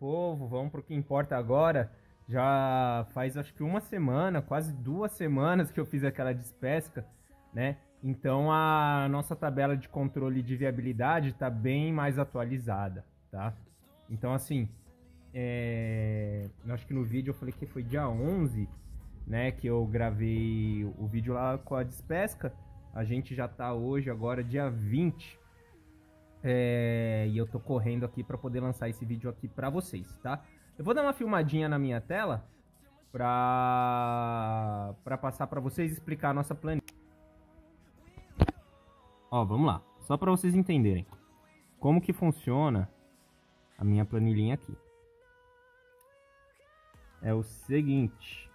vamos pro que importa agora. Já faz acho que uma semana, quase duas semanas que eu fiz aquela despesca, né? Então a nossa tabela de controle de viabilidade está bem mais atualizada, tá? Então assim, é... acho que no vídeo eu falei que foi dia 11, né? Que eu gravei o vídeo lá com a despesca. A gente já tá hoje, agora dia 20. É... E eu tô correndo aqui para poder lançar esse vídeo aqui para vocês, tá? Eu vou dar uma filmadinha na minha tela para para passar para vocês explicar a nossa planilha. Ó, vamos lá. Só para vocês entenderem como que funciona a minha planilhinha aqui. É o seguinte.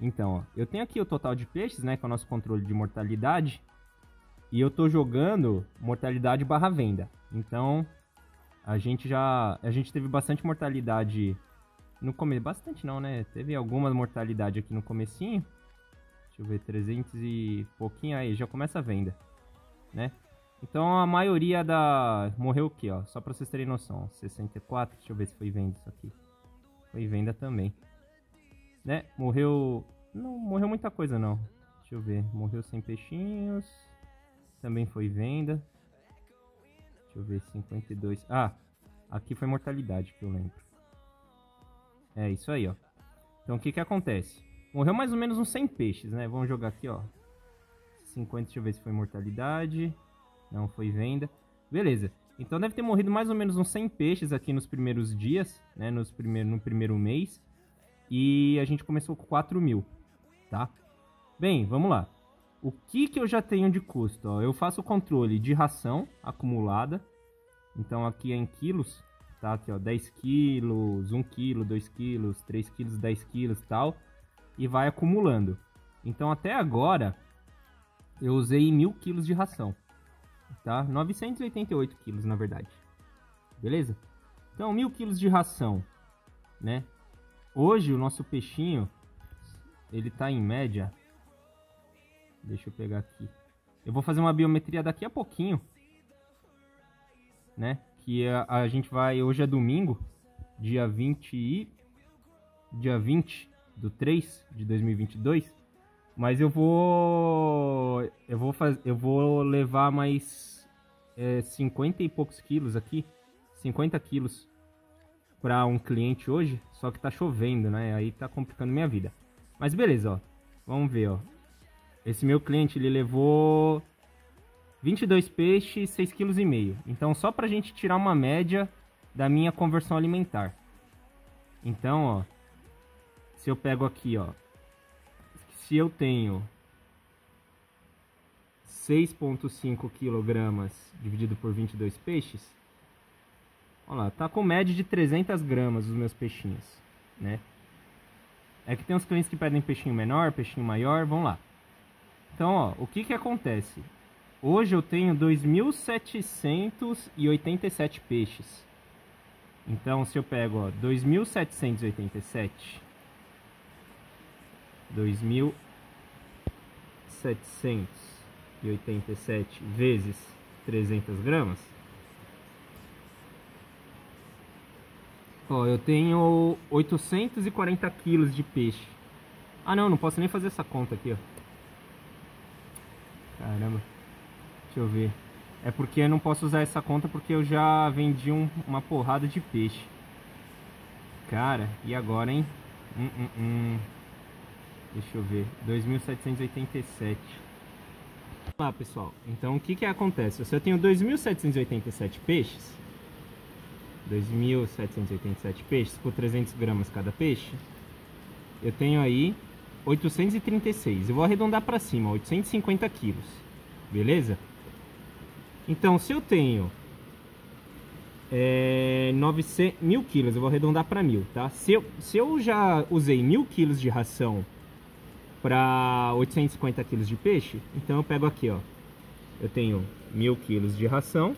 Então, ó, eu tenho aqui o total de peixes, né, com o nosso controle de mortalidade. E eu tô jogando mortalidade barra venda. Então, a gente já... A gente teve bastante mortalidade no começo. Bastante não, né? Teve alguma mortalidade aqui no comecinho. Deixa eu ver, 300 e pouquinho. Aí, já começa a venda né? Então a maioria da... Morreu o que, ó? Só pra vocês terem noção. 64, deixa eu ver se foi venda isso aqui. Foi venda também. Né? Morreu... Não morreu muita coisa não. Deixa eu ver. Morreu 100 peixinhos. Também foi venda. Deixa eu ver, 52. Ah, aqui foi mortalidade que eu lembro. É isso aí, ó. Então o que que acontece? Morreu mais ou menos uns 100 peixes, né? Vamos jogar aqui, ó. 50, deixa eu ver se foi mortalidade. Não, foi venda. Beleza. Então deve ter morrido mais ou menos uns 100 peixes aqui nos primeiros dias, né? Nos primeiro, no primeiro mês. E a gente começou com 4 mil, tá? Bem, vamos lá. O que, que eu já tenho de custo? Ó, eu faço o controle de ração acumulada. Então aqui é em quilos, tá? Aqui ó, 10 quilos, 1 quilo, 2 quilos, 3 quilos, 10 quilos e tal. E vai acumulando. Então até agora eu usei mil quilos de ração, tá? 988 quilos, na verdade. Beleza? Então, mil quilos de ração, né? Hoje, o nosso peixinho, ele tá em média... Deixa eu pegar aqui. Eu vou fazer uma biometria daqui a pouquinho, né? Que a, a gente vai... Hoje é domingo, dia 20 e... Dia 20 do 3 de 2022. Mas eu vou. Eu vou fazer. Eu vou levar mais é, 50 e poucos quilos aqui. 50 quilos para um cliente hoje. Só que tá chovendo, né? Aí tá complicando minha vida. Mas beleza, ó. Vamos ver, ó. Esse meu cliente ele levou 22 peixes, 6,5 kg. Então só pra gente tirar uma média da minha conversão alimentar. Então, ó, se eu pego aqui, ó, se eu tenho 6,5 kg dividido por 22 peixes, olha lá, tá com média de 300 gramas os meus peixinhos, né? É que tem uns clientes que pedem peixinho menor, peixinho maior, vamos lá. Então, ó, o que que acontece? Hoje eu tenho 2.787 peixes. Então, se eu pego, ó, 2.787 2.787 vezes 300 gramas. Ó, eu tenho 840 quilos de peixe. Ah não, não posso nem fazer essa conta aqui, ó. Caramba. Deixa eu ver. É porque eu não posso usar essa conta porque eu já vendi um, uma porrada de peixe. Cara, e agora, hein? Hum, hum, hum. Deixa eu ver. 2.787. Lá, pessoal. Então, o que que acontece? Se eu tenho 2.787 peixes, 2.787 peixes, por 300 gramas cada peixe, eu tenho aí 836. Eu vou arredondar para cima, 850 quilos. Beleza? Então, se eu tenho é, 900, mil quilos, eu vou arredondar para mil, tá? Se eu, se eu já usei mil quilos de ração para 850 quilos de peixe, então eu pego aqui, ó. Eu tenho 1000 quilos de ração,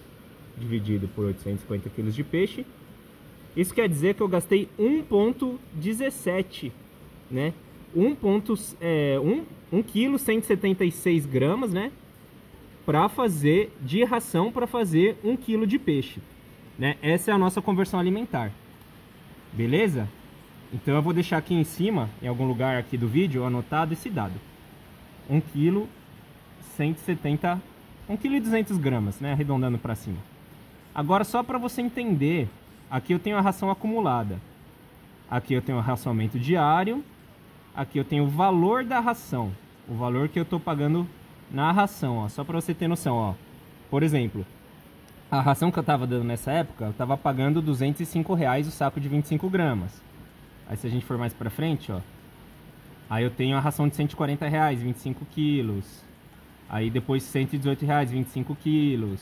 dividido por 850 quilos de peixe. Isso quer dizer que eu gastei 1,17, né? 1, é, 1, 1 kg 176 gramas, né? Para fazer de ração para fazer 1 kg de peixe, né? Essa é a nossa conversão alimentar. Beleza? Então eu vou deixar aqui em cima, em algum lugar aqui do vídeo, anotado esse dado. 1 kg 170, 1 kg 200 gramas, né? Arredondando para cima. Agora só para você entender, aqui eu tenho a ração acumulada. Aqui eu tenho o racionamento diário. Aqui eu tenho o valor da ração. O valor que eu estou pagando na ração, ó. Só para você ter noção, ó. Por exemplo, a ração que eu estava dando nessa época, eu estava pagando 205 reais o saco de 25 gramas. Aí se a gente for mais para frente, ó. Aí eu tenho a ração de 140 reais, 25 quilos. Aí depois 118 reais, 25 quilos.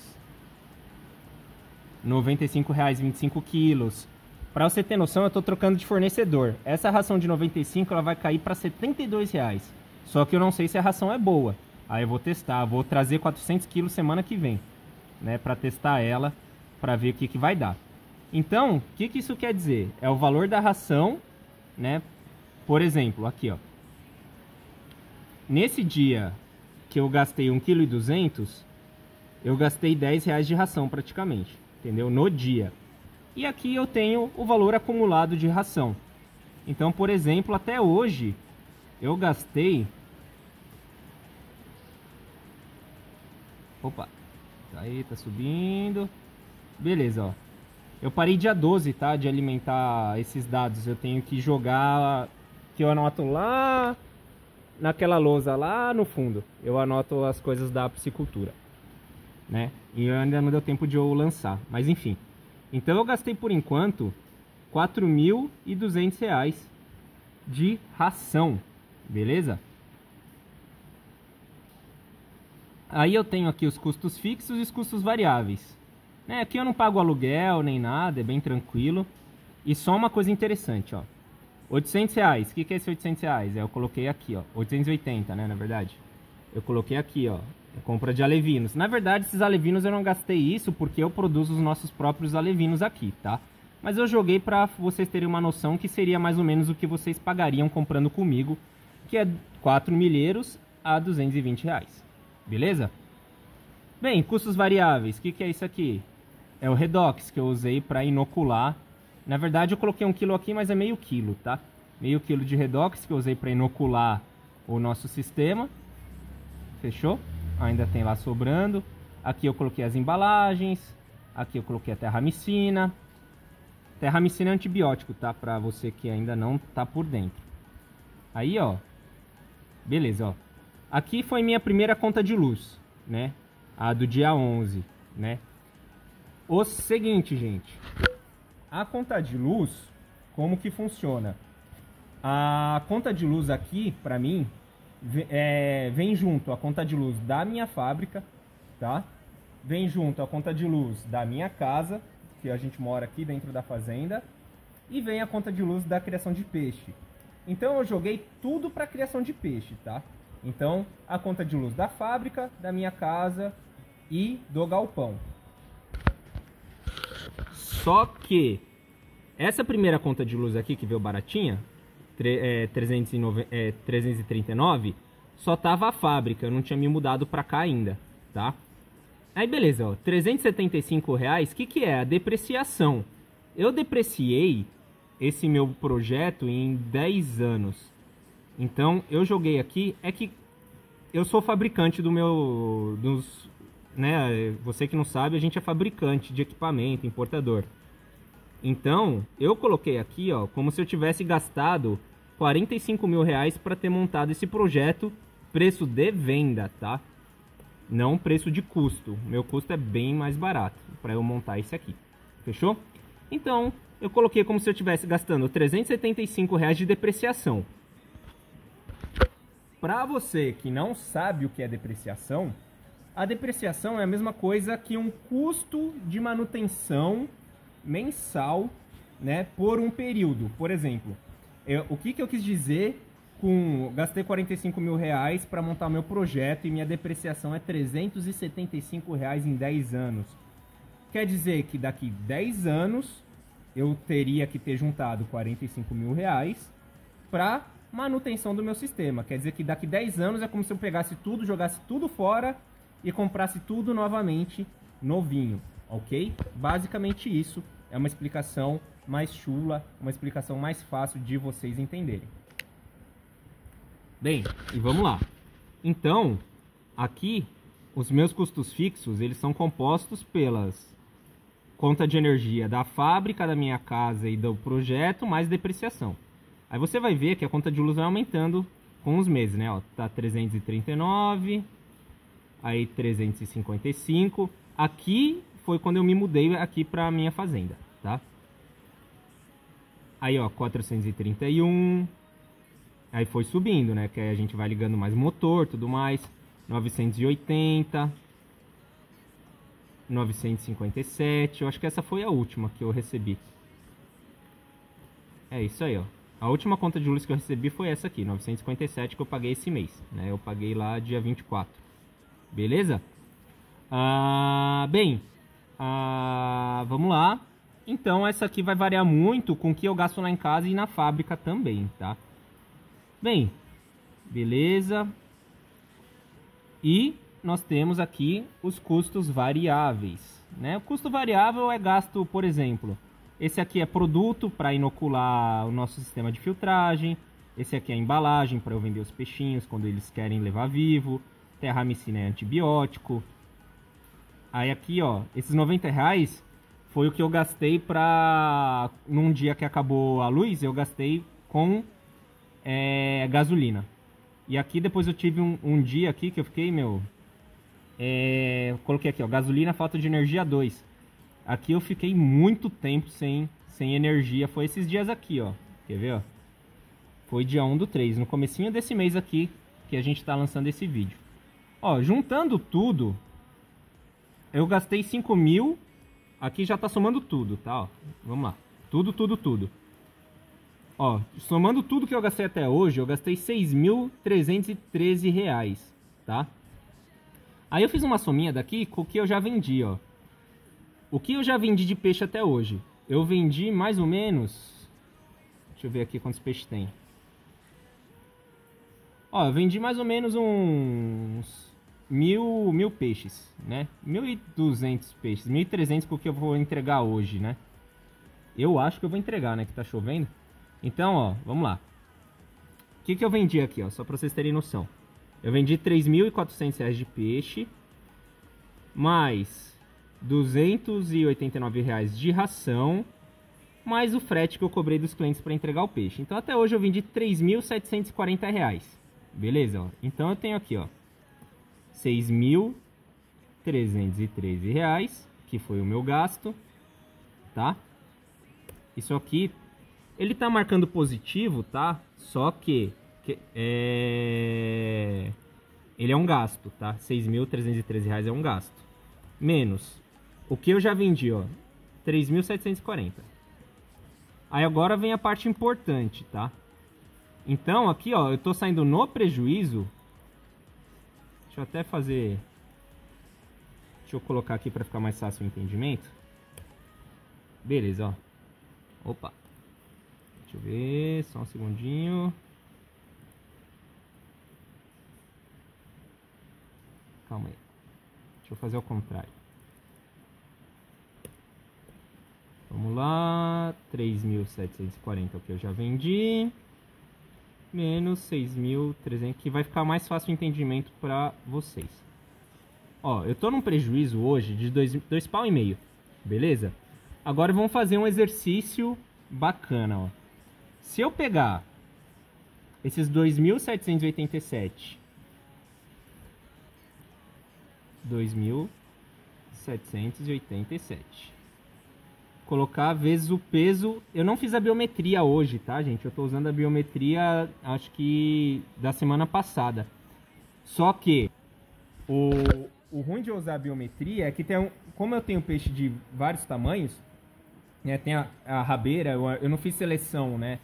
95 reais, 25 quilos. Para você ter noção, eu estou trocando de fornecedor. Essa ração de 95 ela vai cair para 72 reais. Só que eu não sei se a ração é boa. Aí eu vou testar, vou trazer 400 quilos semana que vem, né, para testar ela, para ver o que, que vai dar. Então, o que, que isso quer dizer? É o valor da ração, né? Por exemplo, aqui, ó. Nesse dia que eu gastei 1,2 kg, eu gastei 10 reais de ração praticamente, entendeu? No dia. E aqui eu tenho o valor acumulado de ração. Então, por exemplo, até hoje eu gastei... Opa, tá aí, tá subindo. Beleza, ó. Eu parei dia 12, tá? De alimentar esses dados. Eu tenho que jogar... Que eu anoto lá naquela lousa lá no fundo. Eu anoto as coisas da piscicultura, né? E ainda não deu tempo de eu lançar. Mas enfim. Então eu gastei por enquanto R$ 4.200 de ração, beleza? Aí eu tenho aqui os custos fixos e os custos variáveis. Né? Aqui eu não pago aluguel nem nada, é bem tranquilo. E só uma coisa interessante, ó. 800 reais, o que, que é esse 800 reais? Eu coloquei aqui, ó, 880, né, na verdade. Eu coloquei aqui, ó, compra de alevinos. Na verdade, esses alevinos eu não gastei isso porque eu produzo os nossos próprios alevinos aqui, tá? Mas eu joguei para vocês terem uma noção que seria mais ou menos o que vocês pagariam comprando comigo, que é 4 milheiros a 220 reais. Beleza? Bem, custos variáveis, o que, que é isso aqui? É o Redox que eu usei para inocular. Na verdade eu coloquei um quilo aqui, mas é meio quilo, tá? Meio quilo de Redox que eu usei para inocular o nosso sistema. Fechou? Ainda tem lá sobrando. Aqui eu coloquei as embalagens. Aqui eu coloquei a terramicina. Terramicina é antibiótico, tá? Pra você que ainda não tá por dentro. Aí, ó. Beleza, ó. Aqui foi minha primeira conta de luz, né? A do dia 11, né? O seguinte, gente. A conta de luz, como que funciona? A conta de luz aqui, pra mim, é, vem junto a conta de luz da minha fábrica, tá? Vem junto a conta de luz da minha casa, que a gente mora aqui dentro da fazenda, e vem a conta de luz da criação de peixe. Então eu joguei tudo para criação de peixe, tá? Então a conta de luz da fábrica, da minha casa e do galpão. Só que essa primeira conta de luz aqui que veio baratinha, é, 309, é, 339, só tava a fábrica, eu não tinha me mudado para cá ainda, tá? Aí beleza, ó, 375 reais, o que que é? A depreciação. Eu depreciei esse meu projeto em 10 anos. Então, eu joguei aqui, é que eu sou fabricante do meu, dos, né, você que não sabe, a gente é fabricante de equipamento, importador. Então, eu coloquei aqui, ó, como se eu tivesse gastado 45 mil reais para ter montado esse projeto, preço de venda, tá? Não preço de custo. Meu custo é bem mais barato para eu montar esse aqui. Fechou? Então, eu coloquei como se eu estivesse gastando 375 reais de depreciação. Para você que não sabe o que é depreciação, a depreciação é a mesma coisa que um custo de manutenção mensal, né, por um período. Por exemplo, eu, o que, que eu quis dizer com gastei 45 mil reais para montar meu projeto e minha depreciação é 375 reais em 10 anos. Quer dizer que daqui 10 anos eu teria que ter juntado 45 mil reais para manutenção do meu sistema. Quer dizer que daqui 10 anos é como se eu pegasse tudo, jogasse tudo fora e comprasse tudo novamente novinho ok? Basicamente isso é uma explicação mais chula, uma explicação mais fácil de vocês entenderem. Bem, e vamos lá. Então, aqui, os meus custos fixos, eles são compostos pelas conta de energia da fábrica, da minha casa e do projeto, mais depreciação. Aí você vai ver que a conta de luz vai aumentando com os meses, né? Ó, tá 339, aí 355. Aqui foi quando eu me mudei aqui para minha fazenda, tá? Aí, ó, 431. Aí foi subindo, né? Que aí a gente vai ligando mais motor, tudo mais. 980. 957. Eu acho que essa foi a última que eu recebi. É isso aí, ó. A última conta de luz que eu recebi foi essa aqui, 957, que eu paguei esse mês. Né? Eu paguei lá dia 24. Beleza? Ah, bem, ah, vamos lá. Então, essa aqui vai variar muito com o que eu gasto lá em casa e na fábrica também, tá? Bem, beleza. E nós temos aqui os custos variáveis. Né? O custo variável é gasto, por exemplo, esse aqui é produto para inocular o nosso sistema de filtragem. Esse aqui é embalagem para eu vender os peixinhos quando eles querem levar vivo. Terramicina é antibiótico. Aí aqui, ó, esses 90 reais foi o que eu gastei para num dia que acabou a luz, eu gastei com é, gasolina. E aqui depois eu tive um, um dia aqui que eu fiquei, meu, é, coloquei aqui, ó, gasolina, falta de energia 2. Aqui eu fiquei muito tempo sem, sem energia. Foi esses dias aqui, ó. Quer ver, ó? Foi dia 1 do 3, no comecinho desse mês aqui que a gente está lançando esse vídeo. Ó, juntando tudo, eu gastei 5 mil. Aqui já tá somando tudo, tá? Ó, vamos lá. Tudo, tudo, tudo. Ó, somando tudo que eu gastei até hoje, eu gastei 6.313 reais, tá? Aí eu fiz uma sominha daqui com o que eu já vendi, ó. O que eu já vendi de peixe até hoje? Eu vendi mais ou menos... Deixa eu ver aqui quantos peixes tem. Ó, eu vendi mais ou menos uns... Mil, mil peixes, né? Mil e duzentos peixes. Mil e trezentos porque eu vou entregar hoje, né? Eu acho que eu vou entregar, né? Que tá chovendo. Então, ó, vamos lá. O que, que eu vendi aqui, ó? Só pra vocês terem noção. Eu vendi 3.400 reais de peixe, mais 289 reais de ração, mais o frete que eu cobrei dos clientes para entregar o peixe. Então até hoje eu vendi 3.740 reais. Beleza? Ó. Então eu tenho aqui, ó, 6.313 reais, que foi o meu gasto, tá? Isso aqui, ele tá marcando positivo, tá? Só que que, é... Ele é um gasto, tá? R$ 6.313 é um gasto. Menos. O que eu já vendi, ó. 3.740. Aí agora vem a parte importante, tá? Então aqui, ó, eu tô saindo no prejuízo. Deixa eu até fazer... Deixa eu colocar aqui para ficar mais fácil o entendimento. Beleza, ó. Opa. Deixa eu ver, só um segundinho. Calma aí. Deixa eu fazer ao contrário. Vamos lá. 3.740 é o que eu já vendi. Menos 6.300, que vai ficar mais fácil o entendimento para vocês. Ó, eu tô num prejuízo hoje de 2 dois, dois pau e meio. Beleza? Agora vamos fazer um exercício bacana, ó. Se eu pegar esses 2.787 2.787. Colocar vezes o peso. Eu não fiz a biometria hoje, tá, gente? Eu estou usando a biometria, acho que da semana passada. Só que o, o ruim de usar a biometria é que tem um, como eu tenho peixe de vários tamanhos, né, tem a, a rabeira, eu, eu não fiz seleção, né?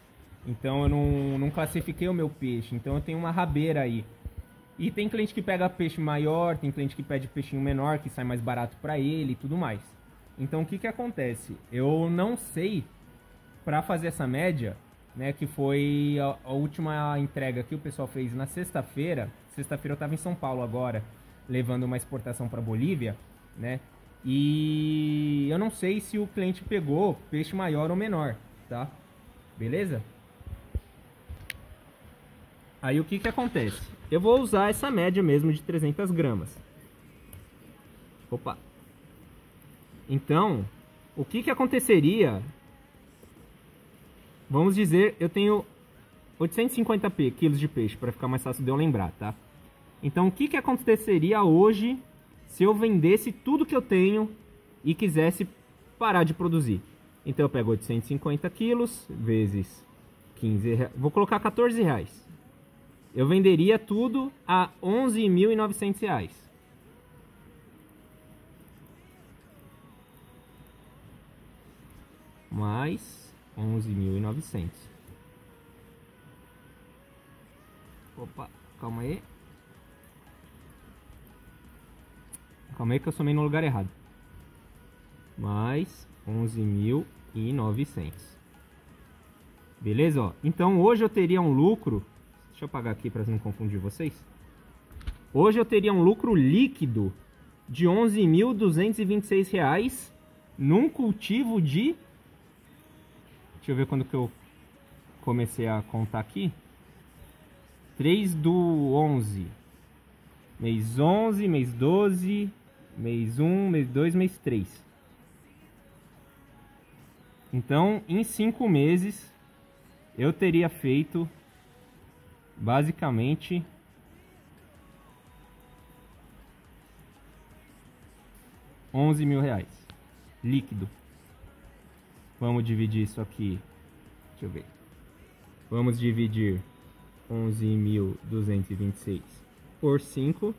Então eu não, não classifiquei o meu peixe. Então eu tenho uma rabeira aí. E tem cliente que pega peixe maior, tem cliente que pede peixinho menor, que sai mais barato para ele e tudo mais. Então o que que acontece? Eu não sei para fazer essa média, né, que foi a, a, última entrega que o pessoal fez na sexta-feira. Sexta-feira eu estava em São Paulo agora, levando uma exportação para Bolívia, né? E eu não sei se o cliente pegou peixe maior ou menor, tá? Beleza? Aí o que que acontece? Eu vou usar essa média mesmo de 300 gramas. Opa! Então, o que que aconteceria? Vamos dizer, eu tenho 850 p quilos de peixe, para ficar mais fácil de eu lembrar, tá? Então, o que que aconteceria hoje se eu vendesse tudo que eu tenho e quisesse parar de produzir? Então, eu pego 850 quilos vezes 15 reais. Vou colocar 14 reais eu venderia tudo a 11.900 reais. Mais 11.900. Opa, calma aí. Calma aí que eu somei no lugar errado. Mais 11.900. Beleza? Ó. Então hoje eu teria um lucro Deixa eu apagar aqui para não confundir vocês. Hoje eu teria um lucro líquido de R$ 11.226 num cultivo de... Deixa eu ver quando que eu comecei a contar aqui. 3 do 11. Mês 11, mês 12, mês 1, mês 2, mês 3. Então, em 5 meses, eu teria feito basicamente onze mil reais líquido. Vamos dividir isso aqui. Deixa eu ver. Vamos dividir 11.226 por 5.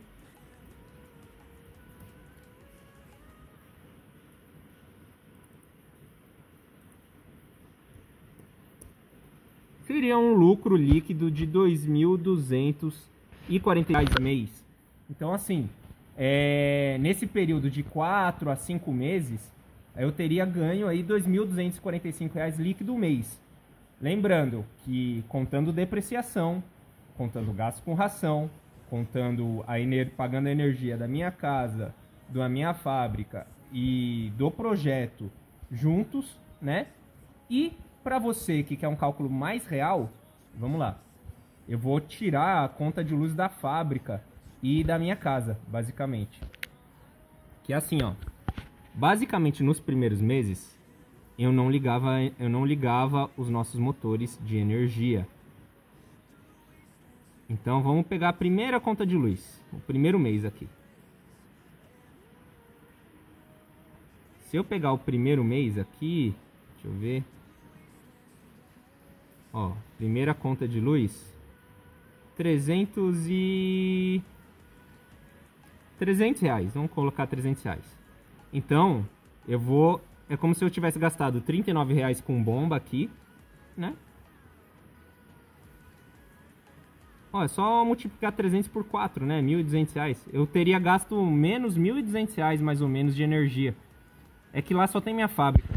seria um lucro líquido de R$ 2.240 mês. Então, assim, é, nesse período de 4 a 5 meses, eu teria ganho aí R$ 2.245 líquido mês. Lembrando que contando depreciação, contando gasto com ração, contando a ener pagando a energia da minha casa, da minha fábrica e do projeto juntos, né? E para você que quer um cálculo mais real, vamos lá. Eu vou tirar a conta de luz da fábrica e da minha casa, basicamente. Que é assim, ó. Basicamente nos primeiros meses eu não ligava, eu não ligava os nossos motores de energia. Então vamos pegar a primeira conta de luz, o primeiro mês aqui. Se eu pegar o primeiro mês aqui, deixa eu ver, Ó, primeira conta de luz. 300 e... 300 reais. Vamos colocar 300 reais. Então, eu vou... É como se eu tivesse gastado 39 reais com bomba aqui, né? Ó, é só multiplicar 300 por 4, né? 1.200 reais. Eu teria gasto menos 1.200 reais, mais ou menos, de energia. É que lá só tem minha fábrica.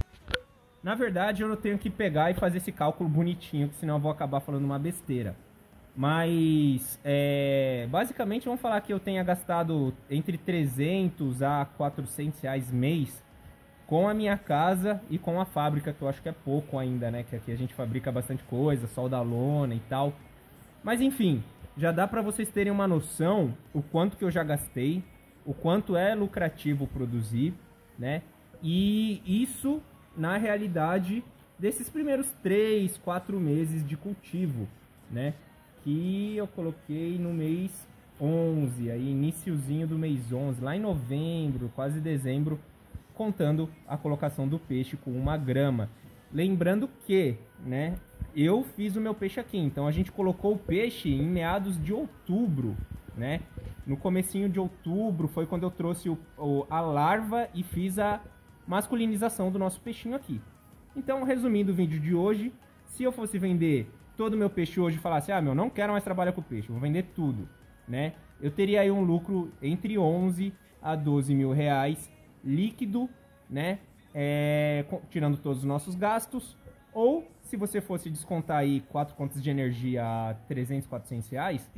Na verdade, eu tenho que pegar e fazer esse cálculo bonitinho, que senão eu vou acabar falando uma besteira. Mas, é, basicamente, vamos falar que eu tenha gastado entre 300 a 400 reais mês com a minha casa e com a fábrica, que eu acho que é pouco ainda, né? Que aqui a gente fabrica bastante coisa, solda lona e tal. Mas, enfim, já dá para vocês terem uma noção o quanto que eu já gastei, o quanto é lucrativo produzir, né? E isso na realidade desses primeiros 3, 4 meses de cultivo, né? Que eu coloquei no mês 11, aí iniciozinho do mês 11, lá em novembro, quase dezembro, contando a colocação do peixe com uma grama. Lembrando que, né, eu fiz o meu peixe aqui, então a gente colocou o peixe em meados de outubro, né? No comecinho de outubro foi quando eu trouxe o, o, a larva e fiz a masculinização do nosso peixinho aqui. Então, resumindo o vídeo de hoje, se eu fosse vender todo o meu peixe hoje e falasse, ah, meu, não quero mais trabalhar com peixe, vou vender tudo, né? Eu teria aí um lucro entre 11 a 12 mil reais líquido, né? É, tirando todos os nossos gastos. Ou, se você fosse descontar aí quatro contas de energia a 300, 400 reais,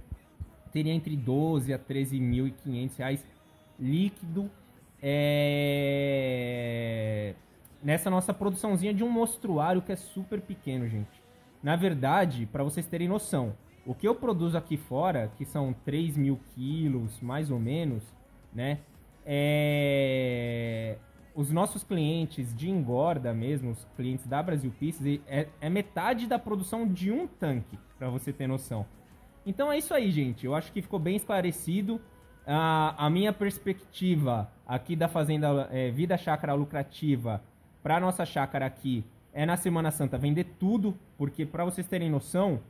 teria entre 12 a 13.500 reais líquido é... nessa nossa produçãozinha de um mostruário que é super pequeno, gente. Na verdade, para vocês terem noção, o que eu produzo aqui fora, que são 3 mil quilos, mais ou menos, né? É... Os nossos clientes de engorda mesmo, os clientes da Brasil Pieces, é, é metade da produção de um tanque, para você ter noção. Então é isso aí, gente. Eu acho que ficou bem esclarecido. A, a minha perspectiva aqui da Fazenda é, Vida Chácara Lucrativa para nossa chácara aqui é na Semana Santa vender tudo, porque para vocês terem noção,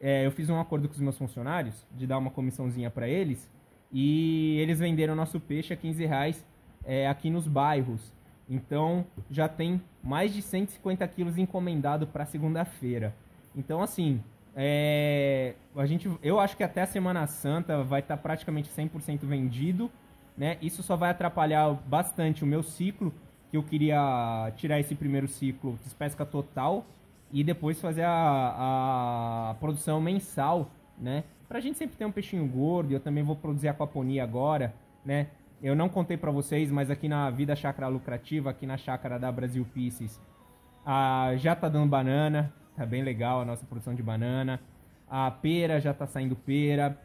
é, eu fiz um acordo com os meus funcionários de dar uma comissãozinha para eles e eles venderam nosso peixe a 15 reais é, aqui nos bairros. Então já tem mais de 150 quilos encomendado para segunda-feira. Então assim, é, a gente, eu acho que até a Semana Santa vai estar tá praticamente 100% vendido. Né? Isso só vai atrapalhar bastante o meu ciclo, que eu queria tirar esse primeiro ciclo de pesca total e depois fazer a, a produção mensal, né? Pra gente sempre ter um peixinho gordo, eu também vou produzir aquaponia agora, né? Eu não contei para vocês, mas aqui na Vida Chácara Lucrativa, aqui na chácara da Brasil Pieces, a, já tá dando banana, tá bem legal a nossa produção de banana. A pera já tá saindo pera.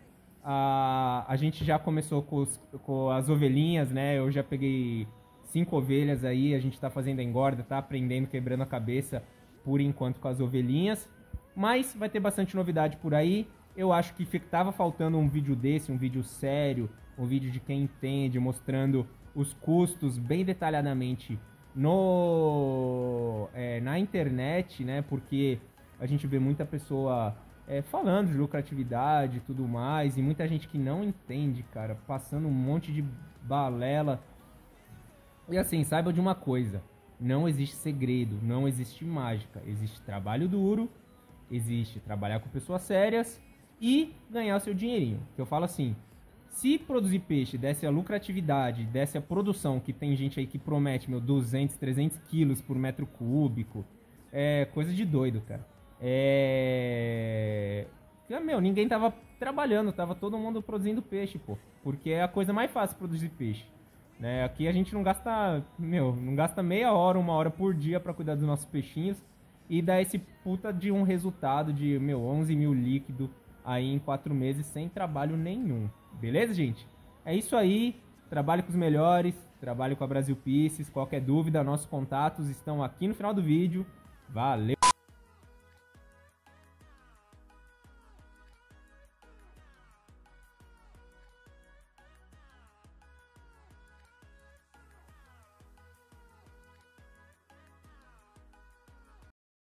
A, a gente já começou com, os, com as ovelhinhas, né? Eu já peguei cinco ovelhas aí, a gente tá fazendo a engorda, tá aprendendo, quebrando a cabeça por enquanto com as ovelhinhas. Mas vai ter bastante novidade por aí. Eu acho que tava faltando um vídeo desse, um vídeo sério, um vídeo de quem entende, mostrando os custos bem detalhadamente no é, na internet, né? Porque a gente vê muita pessoa é, falando de lucratividade e tudo mais, e muita gente que não entende, cara, passando um monte de balela. E assim, saiba de uma coisa: não existe segredo, não existe mágica. Existe trabalho duro, existe trabalhar com pessoas sérias e ganhar o seu dinheirinho. Que eu falo assim, se produzir peixe desse a lucratividade, desse a produção, que tem gente aí que promete, meu, 200, 300 quilos por metro cúbico, é coisa de doido, cara. É... Meu, ninguém tava trabalhando, tava todo mundo produzindo peixe, pô. Porque é a coisa mais fácil produzir peixe. Né? Aqui a gente não gasta, meu, não gasta meia hora, uma hora por dia para cuidar dos nossos peixinhos e dá esse puta de um resultado de, meu, 11 mil líquido aí em quatro meses sem trabalho nenhum. Beleza, gente? É isso aí. Trabalhe com os melhores, trabalhe com a Brasil Pieces. Qualquer dúvida, nossos contatos estão aqui no final do vídeo. Valeu!